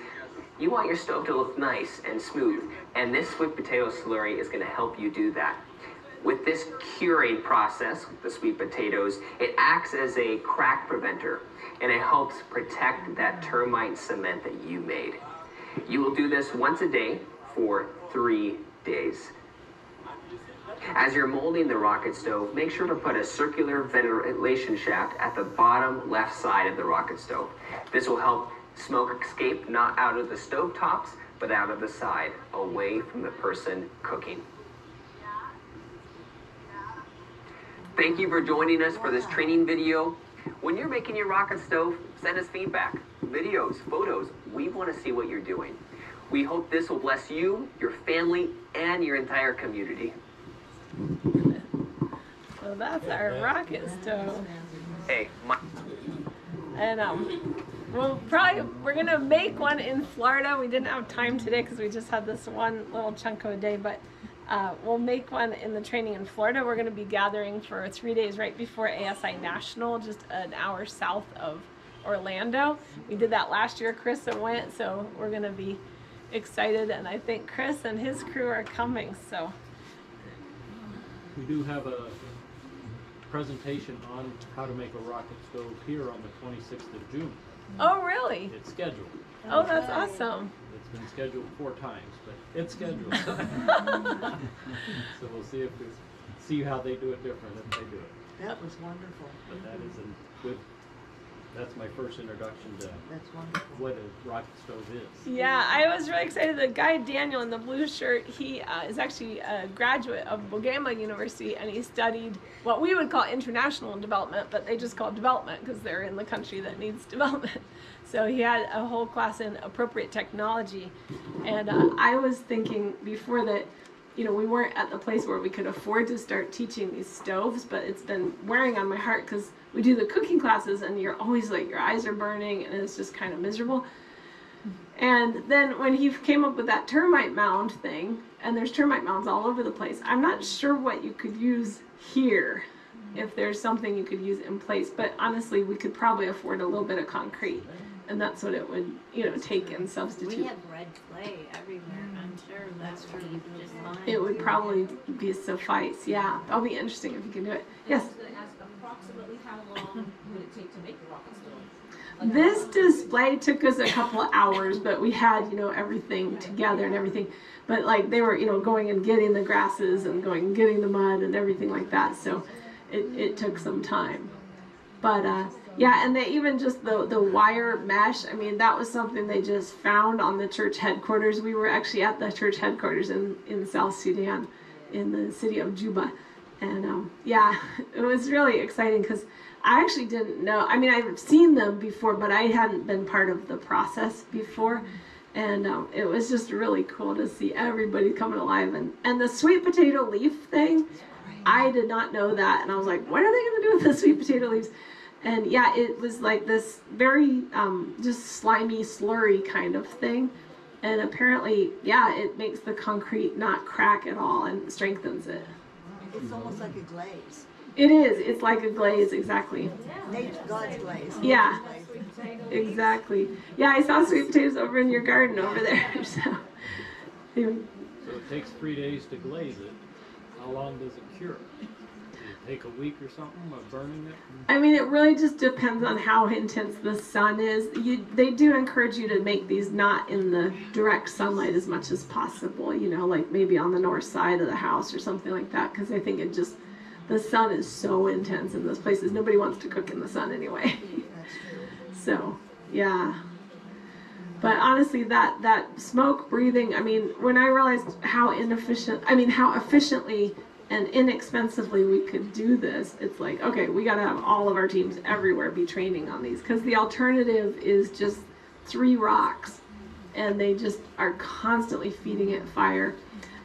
Speaker 6: You want your stove to look nice and smooth, and this sweet potato slurry is going to help you do that. With this curing process, with the sweet potatoes, it acts as a crack preventer and it helps protect that termite cement that you made. You will do this once a day for three days. As you're molding the rocket stove, make sure to put a circular ventilation shaft at the bottom left side of the rocket stove. This will help smoke escape not out of the stove tops, but out of the side, away from the person cooking. Thank you for joining us for this training video. When you're making your rocket stove, send us feedback, videos, photos. We want to see what you're doing. We hope this will bless you, your family, and your entire community.
Speaker 1: So that's our rocket stove.
Speaker 6: Hey, my,
Speaker 1: And um, we'll probably we're gonna make one in Florida. We didn't have time today because we just had this one little chunk of a day, but uh, we'll make one in the training in Florida. We're gonna be gathering for three days right before ASI National, just an hour south of Orlando. We did that last year. Chris and went, so we're gonna be excited. And I think Chris and his crew are coming. So
Speaker 2: We do have a presentation on how to make a rocket stove here on the twenty-sixth of June.
Speaker 1: oh really?
Speaker 2: It's scheduled.
Speaker 1: Oh, that's awesome.
Speaker 2: It's been scheduled four times, but it's scheduled. So we'll see if we, see how they do it different if they do it.
Speaker 7: That was wonderful.
Speaker 2: But that is a good, that's my first introduction to
Speaker 7: That's wonderful.
Speaker 2: what a rocket stove is.
Speaker 1: Yeah, I was really excited. The guy Daniel in the blue shirt, he uh, is actually a graduate of Bugema University, and he studied what we would call international development, but they just call it development because they're in the country that needs development. So he had a whole class in appropriate technology, and uh, I was thinking before that. You know, we weren't at the place where we could afford to start teaching these stoves, but it's been wearing on my heart because we do the cooking classes, and you're always like your eyes are burning, and it's just kind of miserable. And then when he came up with that termite mound thing, and there's termite mounds all over the place, I'm not sure what you could use here if there's something you could use in place. But honestly, we could probably afford a little bit of concrete, and that's what it would, you know, take and
Speaker 8: We
Speaker 1: substitute.
Speaker 8: have red clay everywhere. I'm sure that's where you just fine.
Speaker 1: It would probably be suffice. Yeah, that'll be interesting if you can do it. Yes.
Speaker 9: I was gonna ask approximately how long would it take to make a rocket stove?
Speaker 1: This display took us a couple of hours, but we had, you know, everything together and everything. But like they were, you know, going and getting the grasses and going and getting the mud and everything like that. So it, it took some time. But uh, yeah, and they even just the the wire mesh. I mean, that was something they just found on the church headquarters. We were actually at the church headquarters in in South Sudan, in the city of Juba, and um, yeah, it was really exciting because I actually didn't know. I mean, I've seen them before, but I hadn't been part of the process before. And um, it was just really cool to see everybody coming alive. And, and the sweet potato leaf thing, I did not know that. And I was like, what are they going to do with the sweet potato leaves? And yeah, it was like this very um, just slimy, slurry kind of thing. And apparently, yeah, it makes the concrete not crack at all and strengthens it.
Speaker 7: It's almost like a glaze.
Speaker 1: It is. It's like a glaze, exactly.
Speaker 7: Nature, God's glaze.
Speaker 1: Yeah. Exactly. Yeah, I saw sweet potatoes over in your garden over there. So, anyway,
Speaker 2: So it takes three days to glaze it. How long does it cure? Does it take a week or something of burning it?
Speaker 1: I mean, it really just depends on how intense the sun is. You, they do encourage you to make these not in the direct sunlight as much as possible. You know, like maybe on the north side of the house or something like that, because I think it just the sun is so intense in those places. Nobody wants to cook in the sun anyway. So, yeah. But honestly, that that smoke breathing. I mean, when I realized how inefficient, I mean, how efficiently and inexpensively we could do this, it's like, okay, we got to have all of our teams everywhere be training on these because the alternative is just three rocks, and they just are constantly feeding it fire.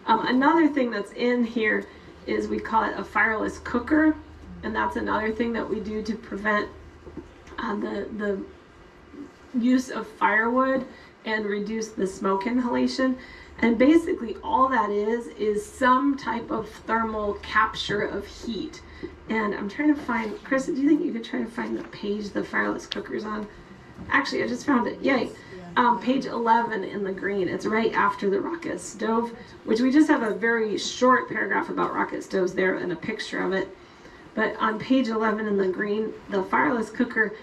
Speaker 1: Um, another thing that's in here is we call it a fireless cooker, and that's another thing that we do to prevent uh, the the use of firewood and reduce the smoke inhalation. And basically, all that is is some type of thermal capture of heat. And I'm trying to find, Chris, do you think you could try to find the page the fireless cooker's on? Actually, I just found it. Yay. Um, page 11 in the green. It's right after the rocket stove, which we just have a very short paragraph about rocket stoves there and a picture of it. But on page 11 in the green, the fireless cooker,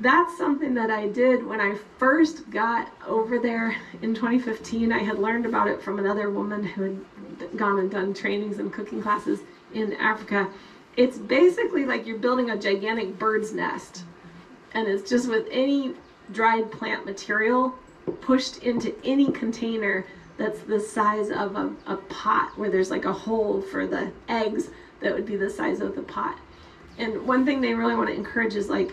Speaker 1: that's something that I did when I first got over there in 2015. I had learned about it from another woman who had gone and done trainings and cooking classes in Africa. It's basically like you're building a gigantic bird's nest, and it's just with any dried plant material pushed into any container that's the size of a, a pot where there's like a hole for the eggs that would be the size of the pot. And one thing they really want to encourage is like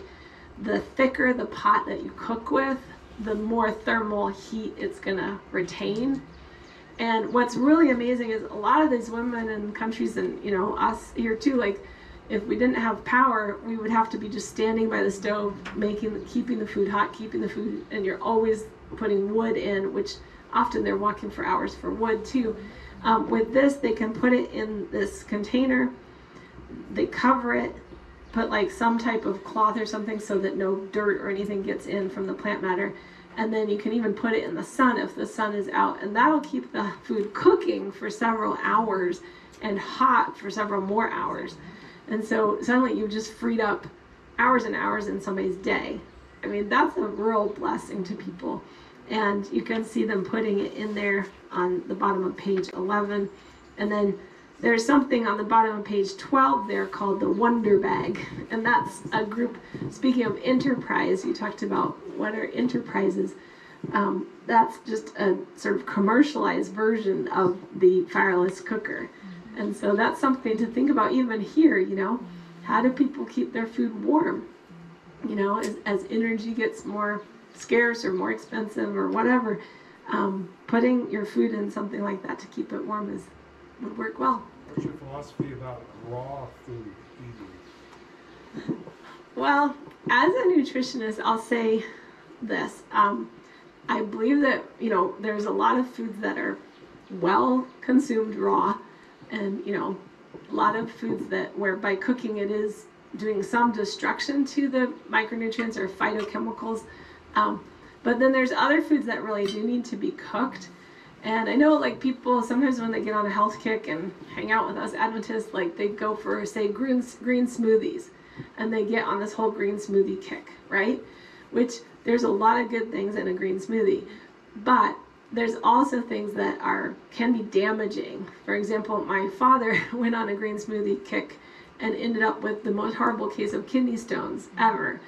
Speaker 1: the thicker the pot that you cook with, the more thermal heat it's gonna retain. And what's really amazing is a lot of these women in countries and you know us here too, like if we didn't have power, we would have to be just standing by the stove, making, keeping the food hot, keeping the food, and you're always putting wood in, which often they're walking for hours for wood too. Um, with this, they can put it in this container, they cover it, put like some type of cloth or something so that no dirt or anything gets in from the plant matter. And then you can even put it in the sun if the sun is out, and that'll keep the food cooking for several hours and hot for several more hours. And so suddenly you've just freed up hours and hours in somebody's day. I mean, that's a real blessing to people. And you can see them putting it in there on the bottom of page 11. And then there's something on the bottom of page 12 there called the Wonder Bag. And that's a group, speaking of enterprise, you talked about what are enterprises. Um, that's just a sort of commercialized version of the fireless cooker. And so that's something to think about even here, you know. How do people keep their food warm? You know, as, as energy gets more scarce or more expensive or whatever, um, putting your food in something like that to keep it warm is would work well.
Speaker 10: What's your philosophy about raw food eating?
Speaker 1: Well, as a nutritionist, I'll say this. Um, I believe that, you know, there's a lot of foods that are well consumed raw, and, you know, a lot of foods that where by cooking it is doing some destruction to the micronutrients or phytochemicals. Um, but then there's other foods that really do need to be cooked. And I know like people sometimes when they get on a health kick and hang out with us Adventists, like they go for say green green smoothies, and they get on this whole green smoothie kick, right? Which there's a lot of good things in a green smoothie, but there's also things that are can be damaging. For example, my father went on a green smoothie kick and ended up with the most horrible case of kidney stones ever,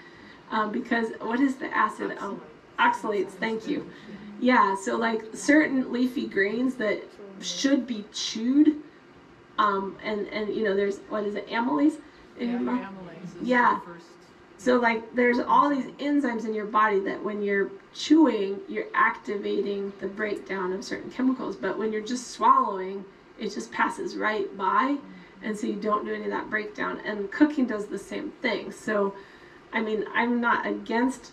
Speaker 1: um, because what is the acid? Um, oxalates. Thank you. Yeah, so like certain leafy greens that should be chewed, um, and and you know there's what is it amylase in your mouth?
Speaker 3: amylase is
Speaker 1: Yeah. So like there's all these enzymes in your body that when you're chewing, you're activating the breakdown of certain chemicals, but when you're just swallowing, it just passes right by, and so you don't do any of that breakdown. And cooking does the same thing. So I mean, I'm not against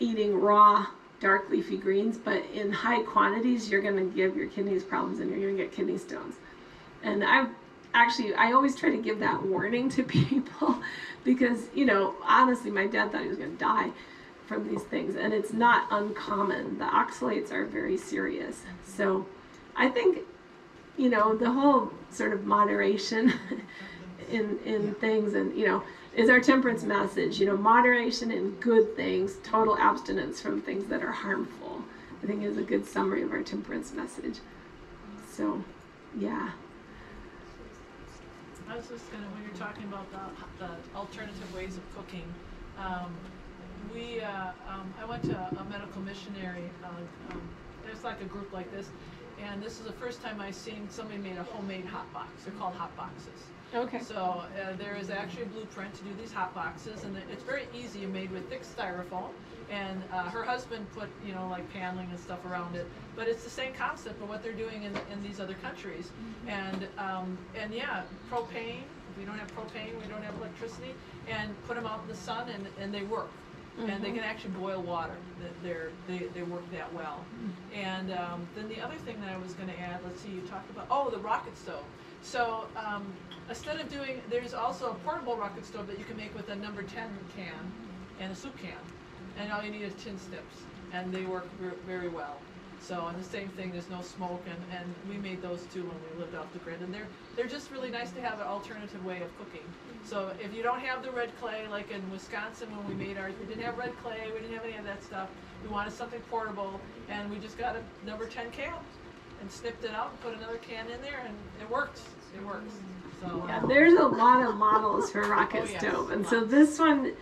Speaker 1: eating raw dark leafy greens, but in high quantities, you're going to give your kidneys problems and you're going to get kidney stones. And I've actually, I always try to give that warning to people because, you know, honestly, my dad thought he was going to die from these things, and it's not uncommon. The oxalates are very serious. So I think, you know, the whole sort of moderation in, in things and, you know, is our temperance message. You know, moderation in good things, total abstinence from things that are harmful. I think is a good summary of our temperance message. So, yeah.
Speaker 3: I was just gonna, when you're talking about the, the alternative ways of cooking, um, we, uh, um, I went to a medical missionary, uh, um, it's like a group like this, and this is the first time I've seen somebody made a homemade hot box. They're called hot boxes.
Speaker 1: Okay.
Speaker 3: So uh, there is actually a blueprint to do these hot boxes, and it's very easy. Made with thick styrofoam, and uh, her husband put you know like paneling and stuff around it. But it's the same concept of what they're doing in, in these other countries. And um, and yeah, propane. We don't have propane, we don't have electricity, and put them out in the sun, and, and they work. And they can actually boil water. They're, they they work that well. And um, then the other thing that I was going to add, let's see, you talked about oh the rocket stove. So um, instead of doing, there's also a portable rocket stove that you can make with a number 10 can and a soup can. And all you need is tin snips. And they work very well. So, and the same thing, there's no smoke, and, and we made those too when we lived off the grid. And they're, they're just really nice to have an alternative way of cooking. So if you don't have the red clay, like in Wisconsin when we made ours, we didn't have red clay, we didn't have any of that stuff. We wanted something portable, and we just got a number 10 can and snipped it out and put another can in there, and it works. It works. So,
Speaker 1: Yeah,
Speaker 3: uh,
Speaker 1: there's a lot of models for rocket
Speaker 3: Oh, yes,
Speaker 1: stove, and so this one,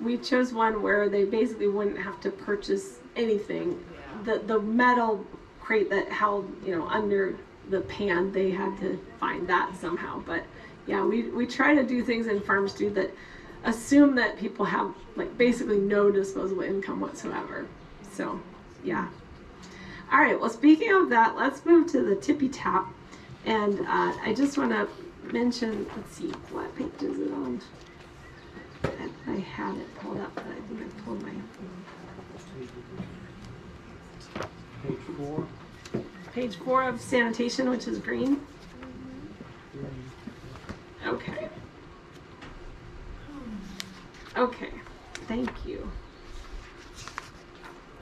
Speaker 1: we chose one where they basically wouldn't have to purchase anything. The the metal crate that held, you know, under the pan, they had to find that somehow. But yeah, we we try to do things in farm stew that assume that people have like basically no disposable income whatsoever. So yeah. All right. Well, speaking of that, let's move to the tippy tap. And uh, I just want to mention, let's see, what page is it on? I had it pulled up, but I think I pulled my
Speaker 2: Page four.
Speaker 1: page four of sanitation, which is green. Okay. Okay. Thank you.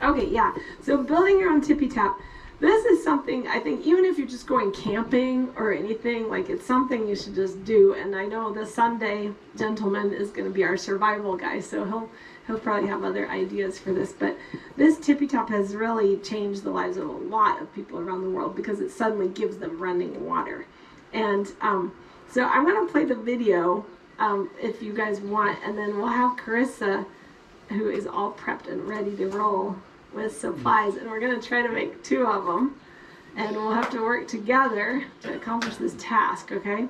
Speaker 1: Okay, yeah. So building your own tippy tap. This is something I think even if you're just going camping or anything, like it's something you should just do. And I know the Sunday gentleman is going to be our survival guy, so he'll he'll probably have other ideas for this. But this tippy tap has really changed the lives of a lot of people around the world because it suddenly gives them running water. And um, so I'm going to play the video um, if you guys want, and then we'll have Carissa, who is all prepped and ready to roll with supplies, and we're going to try to make two of them, and we'll have to work together to accomplish this task, okay?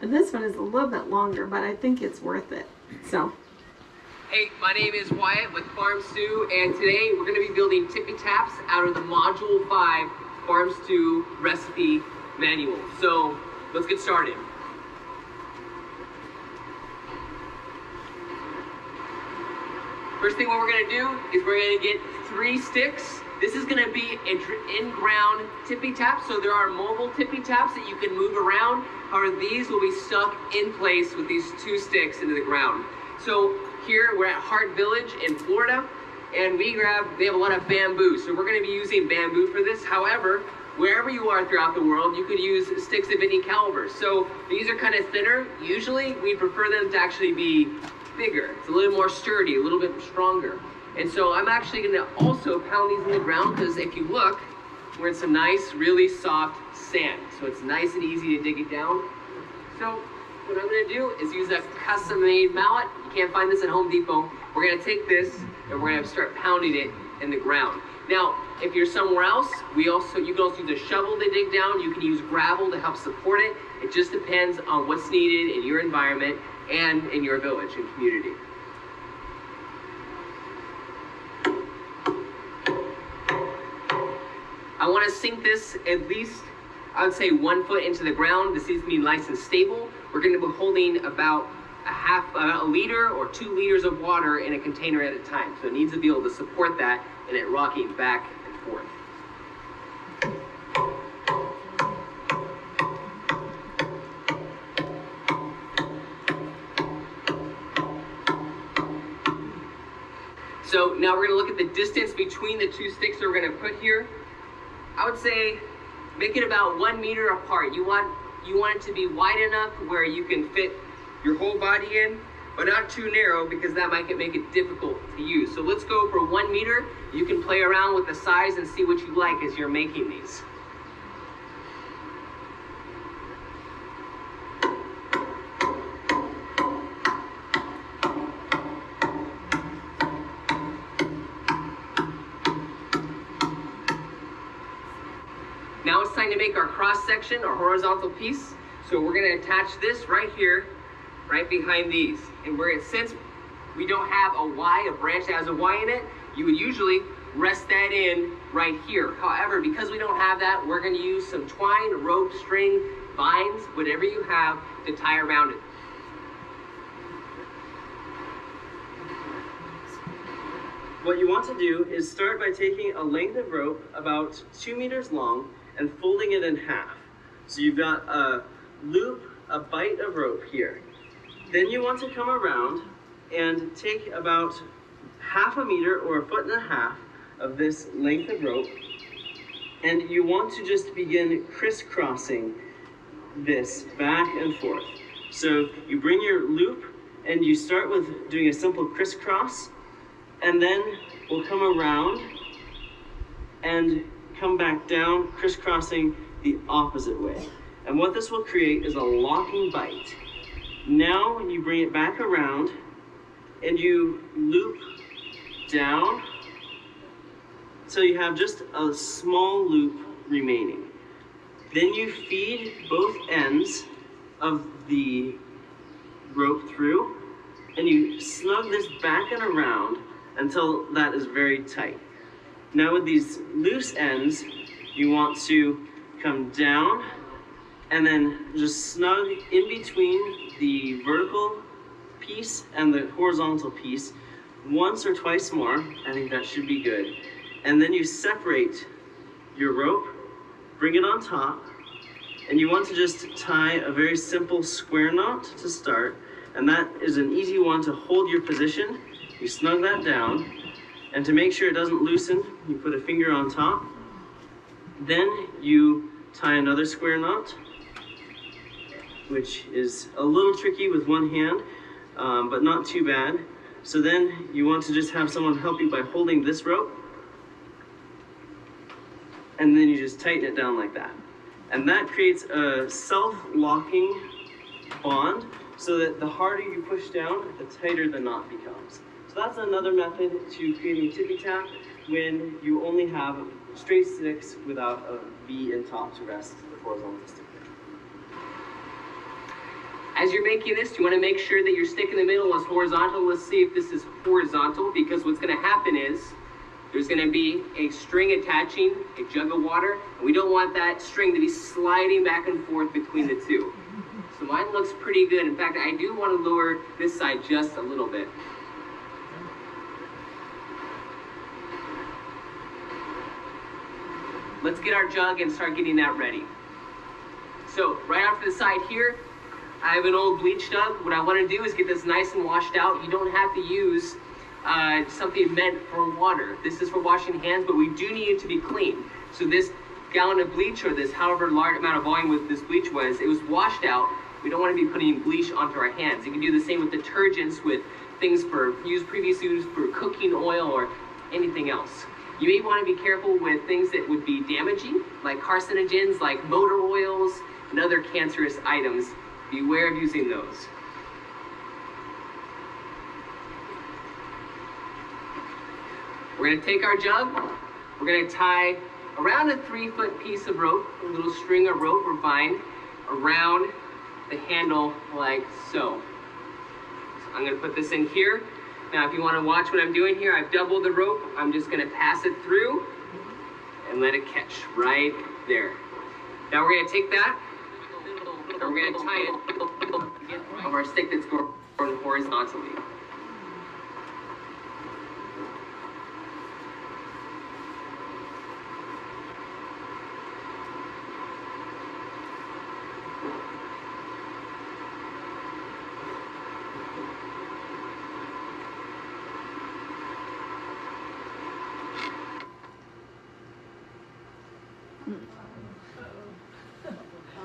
Speaker 1: And this one is a little bit longer, but I think it's worth it. So,
Speaker 6: Hey, my name is Wyatt with Farm Stew, and today we're going to be building tippy taps out of the Module 5 Farm Stew recipe manual. So let's get started. First thing what we're going to do is we're going to get three sticks. This is going to be an in-ground tippy tap, so there are mobile tippy taps that you can move around. However, these will be stuck in place with these two sticks into the ground. So here we're at Hart Village in Florida, and we grab, they have a lot of bamboo, so we're gonna be using bamboo for this. However, wherever you are throughout the world, you could use sticks of any caliber. So these are kind of thinner. Usually we prefer them to actually be bigger. It's a little more sturdy, a little bit stronger. And so I'm actually gonna also pound these in the ground because if you look, we're in some nice, really soft sand. So it's nice and easy to dig it down. So what I'm gonna do is use a custom-made mallet. Can't find this at Home Depot. We're gonna take this and we're gonna start pounding it in the ground. Now, if you're somewhere else, we also you can also use a shovel to dig down. You can use gravel to help support it. It just depends on what's needed in your environment and in your village and community. I want to sink this at least, I would say, one foot into the ground. This needs to be nice and stable. We're going to be holding about a half a liter or two liters of water in a container at a time. So it needs to be able to support that and it rocking back and forth. So now we're going to look at the distance between the two sticks that we're going to put here. I would say make it about one meter apart. You want you want it to be wide enough where you can fit your whole body in, but not too narrow because that might make it difficult to use. So let's go for one meter. You can play around with the size and see what you like as you're making these. Now it's time to make our cross section, our horizontal piece. So we're gonna attach this right here, right behind these. And where it since we don't have a Y, a branch that has a Y in it, you would usually rest that in right here. However, because we don't have that, we're gonna use some twine, rope, string, vines, whatever you have to tie around it. What you want to do is start by taking a length of rope about two meters long and folding it in half. So you've got a loop, a bight of rope here. Then you want to come around and take about half a meter or a foot and a half of this length of rope and you want to just begin crisscrossing this back and forth. So you bring your loop and you start with doing a simple crisscross and then we'll come around and come back down, crisscrossing the opposite way. And what this will create is a locking bight. Now you bring it back around and you loop down so you have just a small loop remaining. Then you feed both ends of the rope through and you snug this back and around until that is very tight. Now with these loose ends, you want to come down and then just snug in between the vertical piece and the horizontal piece once or twice more. I think that should be good. And then you separate your rope, bring it on top, and you want to just tie a very simple square knot to start. And that is an easy one to hold your position. You snug that down. And to make sure it doesn't loosen, you put a finger on top. Then you tie another square knot, which is a little tricky with one hand, um, but not too bad. So then you want to just have someone help you by holding this rope. And then you just tighten it down like that. And that creates a self-locking bond so that the harder you push down, the tighter the knot becomes. So that's another method to creating tippy tap when you only have straight sticks without a V in top to rest the horizontal stick. As you're making this, you want to make sure that your stick in the middle is horizontal. Let's see if this is horizontal because what's going to happen is there's going to be a string attaching a jug of water, and we don't want that string to be sliding back and forth between the two. So mine looks pretty good. In fact, I do want to lower this side just a little bit. Let's get our jug and start getting that ready. So right off to the side here, I have an old bleach jug. What I want to do is get this nice and washed out. You don't have to use uh, something meant for water. This is for washing hands, but we do need it to be clean. So this gallon of bleach or this however large amount of volume with this bleach was, it was washed out. We don't want to be putting bleach onto our hands. You can do the same with detergents, with things for used previously used for cooking oil or anything else. You may want to be careful with things that would be damaging, like carcinogens, like motor oils, and other cancerous items. Beware of using those. We're going to take our jug, we're going to tie around a three foot piece of rope, a little string of rope or vine, around the handle like so. so I'm going to put this in here. Now, if you want to watch what I'm doing here, I've doubled the rope. I'm just going to pass it through and let it catch right there. Now we're going to take that and we're going to tie it of our stick that's going horizontally.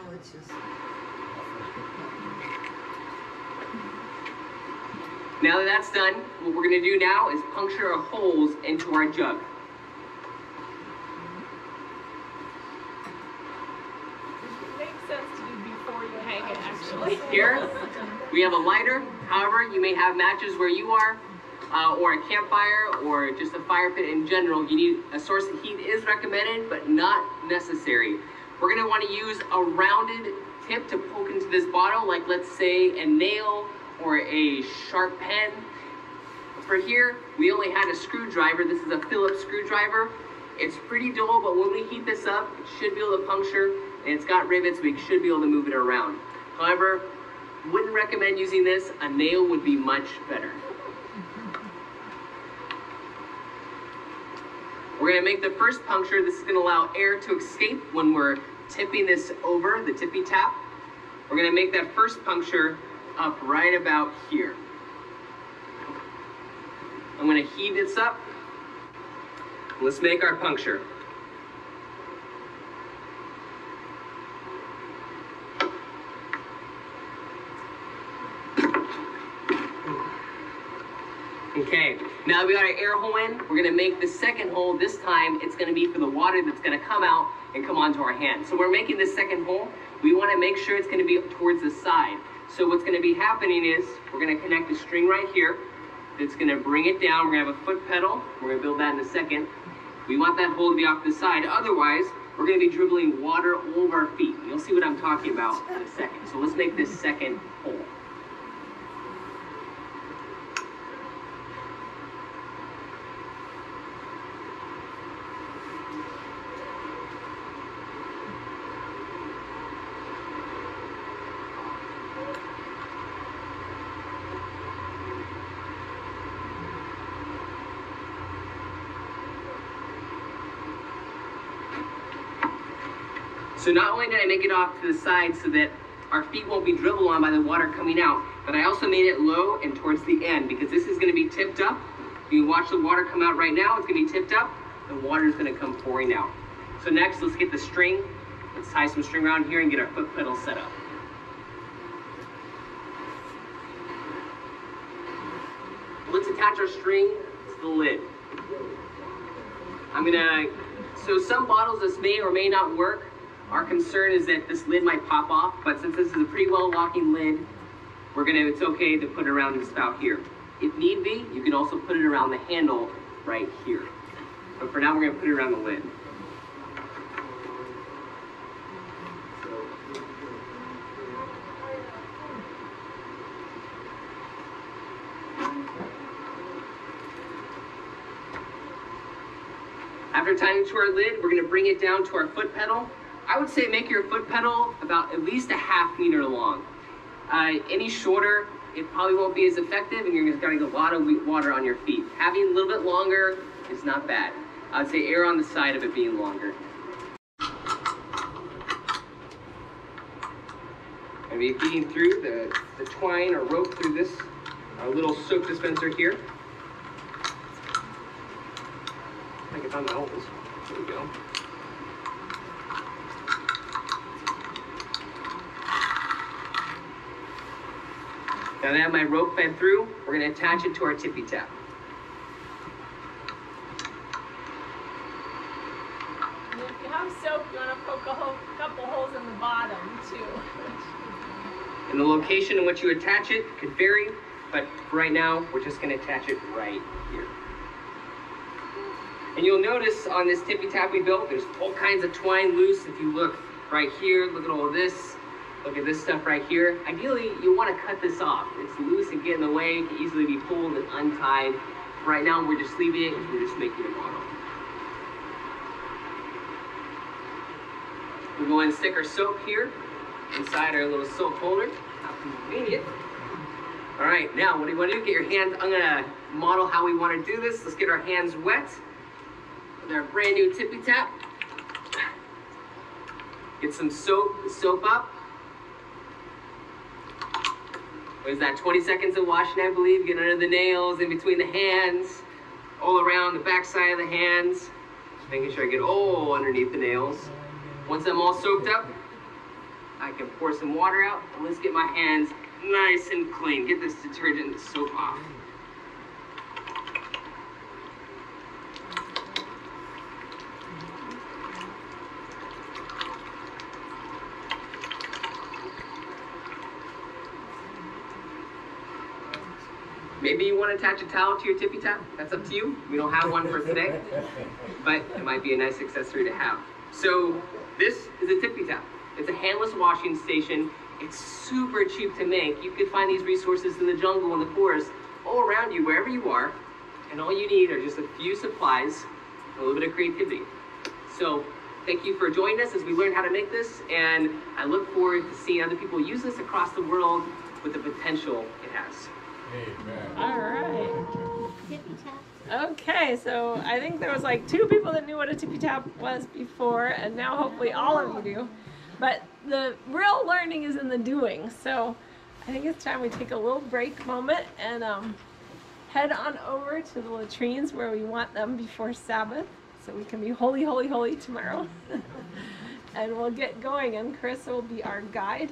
Speaker 7: Oh, it's just.
Speaker 6: Now that that's done, we're gonna do now is puncture our holes into our jug.
Speaker 1: Makes sense to do before you hang it, actually.
Speaker 6: Here, we have a lighter. However, you may have matches where you are, uh, or a campfire, or just a fire pit in general. You need a source of heat is recommended, but not necessary. We're gonna want to use a rounded tip to poke into this bottle, like let's say a nail or a sharp pen. For here, we only had a screwdriver. This is a Phillips screwdriver. It's pretty dull, but when we heat this up, it should be able to puncture, and it's got rivets, we should be able to move it around. However, wouldn't recommend using this. A nail would be much better. We're gonna make the first puncture. This is gonna allow air to escape when we're tipping this over, the tippy tap. We're gonna make that first puncture up right about here. I'm gonna heat this up. Let's make our puncture. Okay, now we got our air hole in, we're gonna make the second hole. This time, it's gonna be for the water that's gonna come out and come onto our hand. So we're making this second hole. We wanna make sure it's gonna be towards the side. So what's gonna be happening is, we're gonna connect the string right here. It's gonna bring it down. We're gonna have a foot pedal. We're gonna build that in a second. We want that hole to be off the side. Otherwise, we're gonna be dribbling water over our feet. You'll see what I'm talking about in a second. So let's make this second hole. So not only did I make it off to the side so that our feet won't be dribbled on by the water coming out, but I also made it low and towards the end because this is going to be tipped up. You watch the water come out right now. It's going to be tipped up. The water is going to come pouring out. So next, let's get the string. Let's tie some string around here and get our foot pedal set up. Let's attach our string to the lid. I'm gonna, so some bottles this may or may not work. Our concern is that this lid might pop off, but since this is a pretty well locking lid, we're gonna, it's okay to put it around the spout here. If need be, you can also put it around the handle right here. But for now, we're gonna put it around the lid. After tying it to our lid, we're gonna bring it down to our foot pedal. I would say make your foot pedal about at least a half meter long. Uh, any shorter, it probably won't be as effective and you're just gonna get a lot of water on your feet. Having a little bit longer is not bad. I'd say err on the side of it being longer. Gonna be feeding through the, the twine or rope through this our little soap dispenser here. I can find my holes. There we go. Now that I have my rope fed through, we're gonna attach it to our tippy tap.
Speaker 1: And if you have soap, you want to poke a hole, couple holes in the bottom too.
Speaker 6: And the location in which you attach it could vary, but right now, we're just gonna attach it right here. And you'll notice on this tippy tap we built, there's all kinds of twine loose. If you look right here, look at all this, look at this stuff right here. Ideally, you wanna cut this off. It's loose and get in the way, it can easily be pulled and untied. Right now, we're just leaving it, we're just making a model. We're going to stick our soap here inside our little soap holder. How convenient. All right, now what do you want to do? Get your hands, I'm gonna model how we want to do this. Let's get our hands wet with our brand new tippy tap. Get some soap, soap up. What is that, 20 seconds of washing, I believe? Get under the nails, in between the hands, all around the backside of the hands. Making sure I get all underneath the nails. Once I'm all soaked up, I can pour some water out and let's get my hands nice and clean. Get this detergent and soap off. Maybe you want to attach a towel to your tippy tap. That's up to you. We don't have one for today, but it might be a nice accessory to have. So this is a tippy tap. It's a handless washing station. It's super cheap to make. You could find these resources in the jungle, in the forest, all around you, wherever you are. And all you need are just a few supplies, a little bit of creativity. So thank you for joining us as we learn how to make this. And I look forward to seeing other people use this across the world with the potential it has.
Speaker 1: All right. Okay, so I think there was like two people that knew what a tippy tap was before, and now hopefully all of you do. But the real learning is in the doing. So I think it's time we take a little break moment and um, head on over to the latrines where we want them before Sabbath, so we can be holy, holy, holy tomorrow. and we'll get going, and Chris will be our guide.